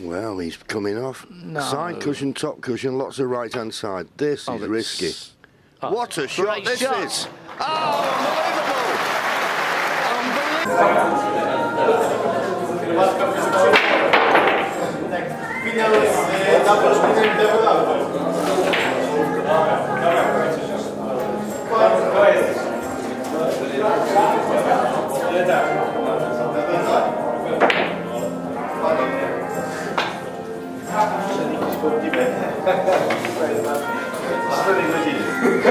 Well, he's coming off. No. Side cushion, top cushion, lots of right hand side. This Oh, is that's- risky. Oh, what a shot great this shot. is! Oh, unbelievable! 一人無理です。